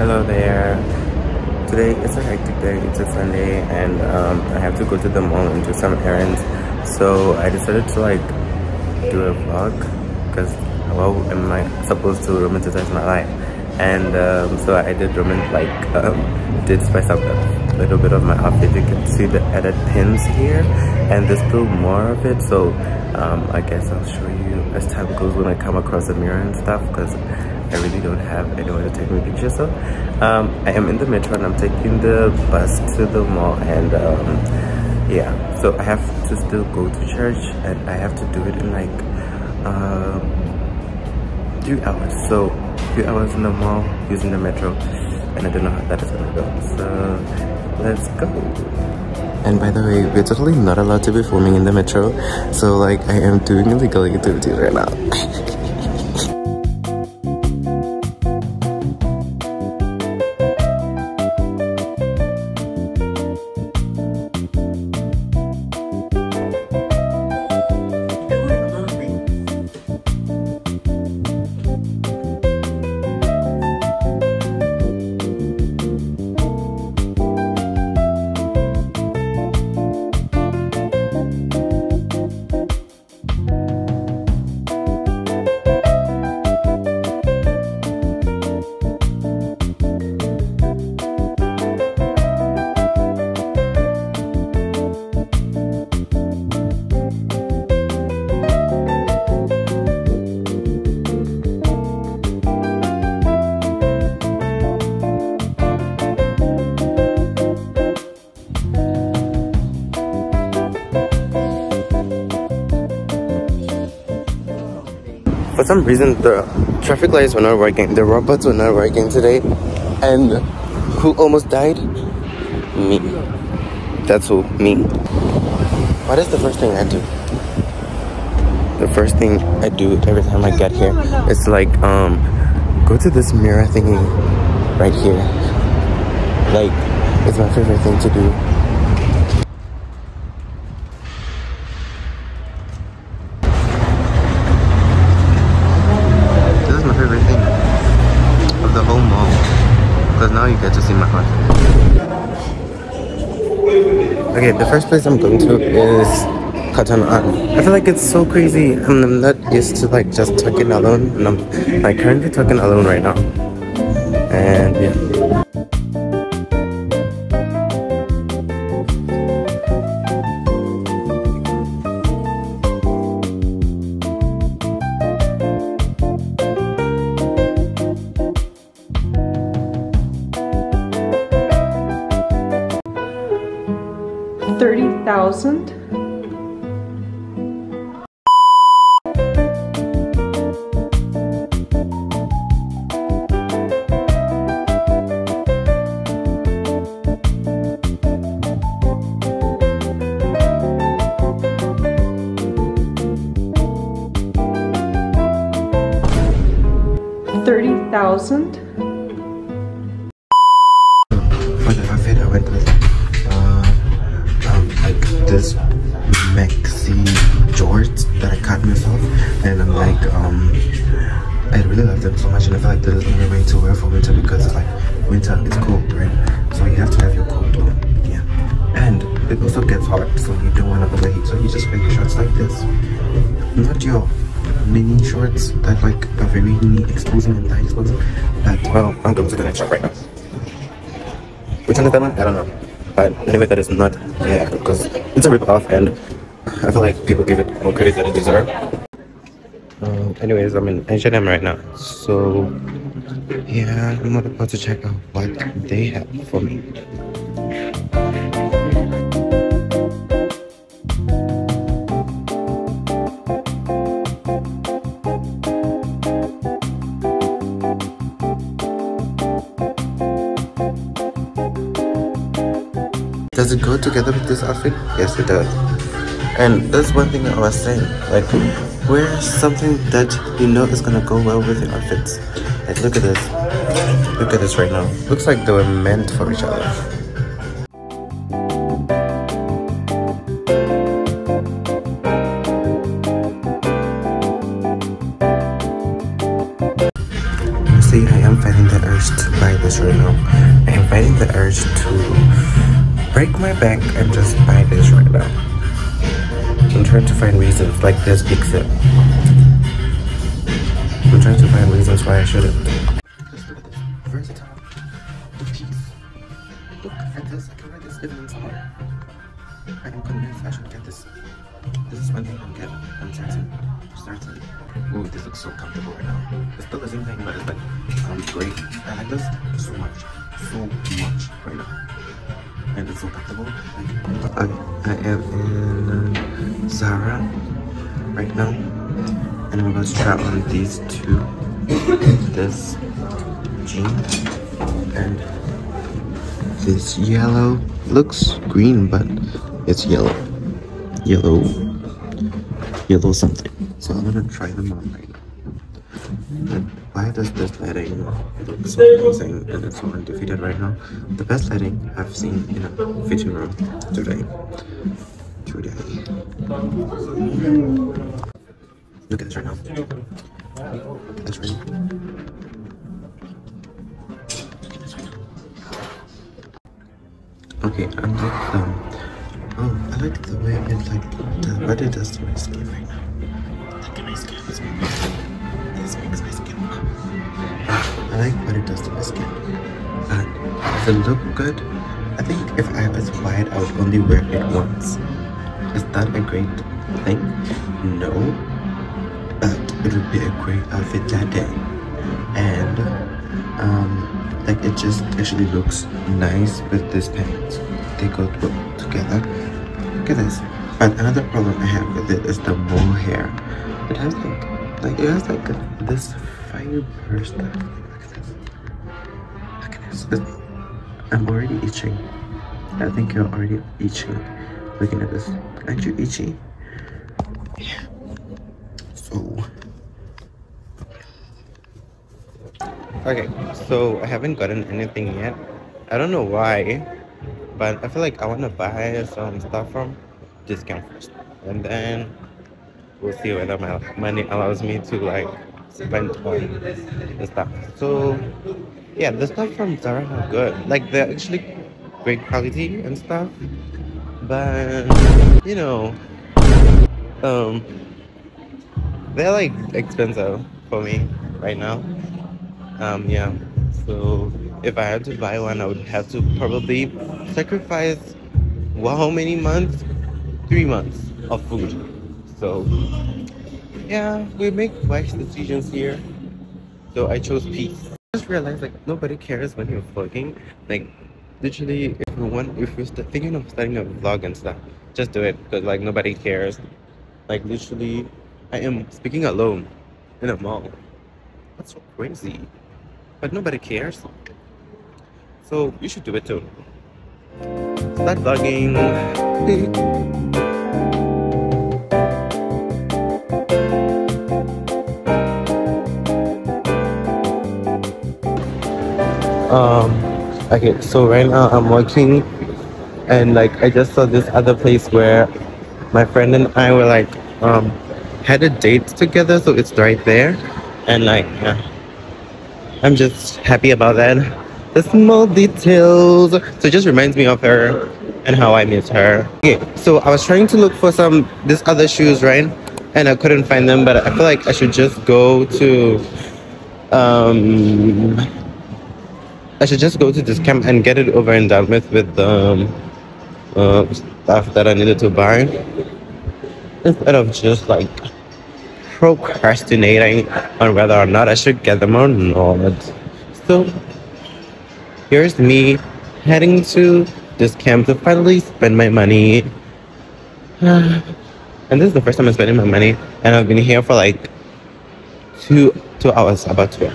Hello there. Today is a hectic day. It's a Sunday and um, I have to go to the mall and do some errands. So I decided to like do a vlog because how am I supposed to romanticize my life? And um, so I did romance, like um, did spice up a little bit of my outfit. You can see the added pins here and there's still more of it. So um, I guess I'll show you as time goes when I come across a mirror and stuff because I really don't have anyone to take me pictures so um, I am in the metro and I'm taking the bus to the mall and um, yeah. So I have to still go to church and I have to do it in like uh, three hours. So three hours in the mall using the metro and I don't know how that is gonna go. So let's go and by the way we're totally not allowed to be filming in the metro. So like I am doing illegal activities right now for some reason the traffic lights were not working. The robots were not working today. And who almost died? Me. That's who me. What is the first thing i do? The first thing i do every time i get here is like um go to this mirror thingy right here. Like it's my favorite thing to do now you get to see my heart. Okay, the first place I'm going to is Cotton On. I feel like it's so crazy. I'm not used to like just talking alone, and I'm like currently talking alone right now. And yeah. 30,000 Thirty thousand. Winter is cold right so you have to have your coat on. Yeah. And it also gets hot so you don't want to overheat so you just wear your shorts like this. Not your mini shorts that like are very knee exposing and thigh exposing but well I'm going to the next shot right now. Which one is that one? I don't know. But anyway that is not yeah because it's a rip-off and I feel like people give it more credit than it deserves. Um, anyways I'm in H&M right now so yeah I'm about to check out what they have for me Does it go together with this outfit? Yes, it does. And that's one thing I was saying. Like, wear something that you know is gonna go well with your outfits. Like, look at this. Look at this right now. Looks like they were meant for each other. See, I am fighting the urge to buy this right now. I am fighting the urge to break my back and just buy this right now. I'm trying to find reasons like this big. Find reasons why I shouldn't. Just look at this. Versatile. The piece. Look at this. I can wear this even in summer. I am convinced I should get this. This is one thing I'll get. I'm certain. Certain. Ooh, this looks so comfortable right now. It's still the same thing, but it's like um great. I like this so much. So much right now. And it's so comfortable. I, I am in Zara right now and I'm about to try on these two this jean and this yellow looks green but it's yellow. Yellow yellow something. So I'm gonna try them on right now. And why does this lighting look so amazing and it's so undefeated right now? The best lighting I've seen in a fitting room today. Today. Look at this right now. This right. Okay, I like um oh I like the way it like the, it does to my skin right now. Look my skin. This makes my skin. This makes my skin. I like what it does to my skin. But does it look good? I think if I was white I would only wear it once. Is that a great thing? No it would be a great outfit that day. And um like it just actually looks nice with this pants they go together. Look at this. But another problem i have with it is the mohair. It has like like it has like a, this fiber stuff look at this. Look at this. It's, i'm already itching. I think you're already itching. Looking at this. Aren't you itchy yeah so okay so i haven't gotten anything yet. I don't know why but i feel like i want to buy some stuff from discount first and then we'll see whether my money allows me to like spend on the stuff. So yeah the stuff from zara are good. Like they're actually great quality and stuff but you know um they're like expensive for me right now. Um, yeah. So if I had to buy one, I would have to probably sacrifice well, how many months? Three months of food. So yeah, we make wise decisions here. So I chose peace. I just realized like nobody cares when you're vlogging. Like literally, if you want, if you're thinking of starting a vlog and stuff, just do it because like nobody cares. Like literally, I am speaking alone in a mall. That's so crazy. But nobody cares. So you should do it too. Start vlogging. um okay so right now i'm working and like i just saw this other place where my friend and i were like um had a date together, so it's right there. And like, yeah, I'm just happy about that. The small details. So it just reminds me of her and how I miss her. Okay, so I was trying to look for some this other shoes, right? And I couldn't find them, but I feel like I should just go to um I should just go to this camp and get it over and done with with the um, uh, stuff that I needed to buy instead of just like procrastinating on whether or not I should get them or not. So here's me heading to this camp to finally spend my money. and this is the first time I'm spending my money, and I've been here for like two two hours, about two.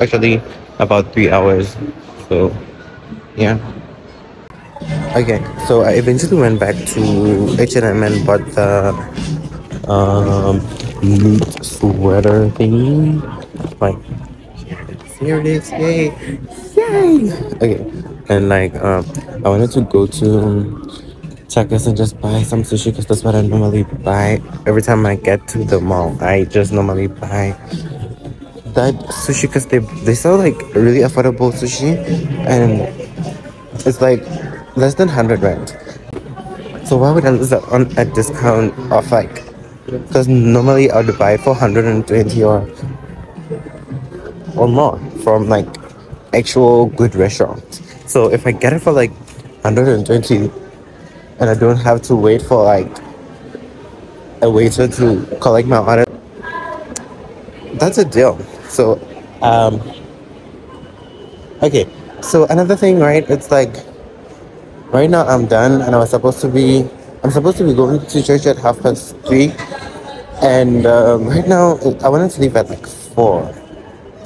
Actually, about three hours. So yeah. Okay, so I eventually went back to H&M and bought the um, neat sweater thingy. Like, here it is, yay, yay! Okay, and like, um, I wanted to go to Checkers and just buy some sushi because that's what I normally buy every time I get to the mall. I just normally buy that sushi because they they sell like really affordable sushi and it's like less than 100 rand so why would i lose out on a discount of like because normally i would buy for 120 or or more from like actual good restaurants so if i get it for like 120 and i don't have to wait for like a waiter to collect my order that's a deal. So um okay. So another thing right it's like right now i'm done and i was supposed to be i'm supposed to be going to church at half past three and um, right now i wanted to leave at like four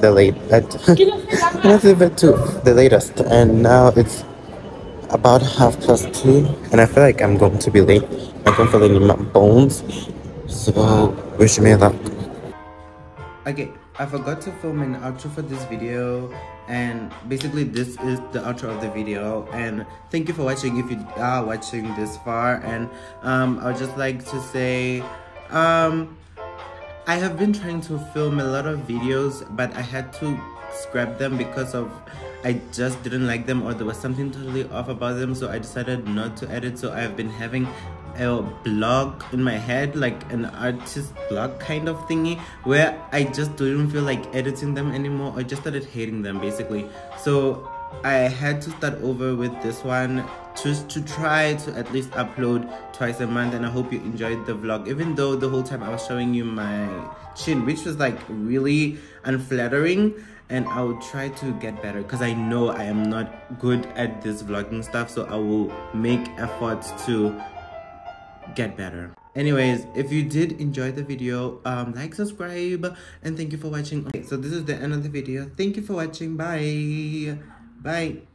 the late at i wanted to leave at two the latest and now it's about half past two and i feel like i'm going to be late. I can feel it in my bones so wish me luck. Okay i forgot to film an outro for this video and basically this is the outro of the video. And thank you for watching if you are watching this far. And um i would just like to say um i have been trying to film a lot of videos but i had to scrap them because of I just didn't like them or there was something totally off about them so I decided not to edit. So I've been having a blog in my head like an artist blog kind of thingy where I just didn't feel like editing them anymore. I just started hating them basically. So I had to start over with this one just to try to at least upload twice a month and I hope you enjoyed the vlog. Even though the whole time I was showing you my chin which was like really unflattering and I will try to get better because I know I am not good at this vlogging stuff so I will make efforts to get better. Anyways if you did enjoy the video um like subscribe and thank you for watching. Okay so this is the end of the video. Thank you for watching. Bye. Bye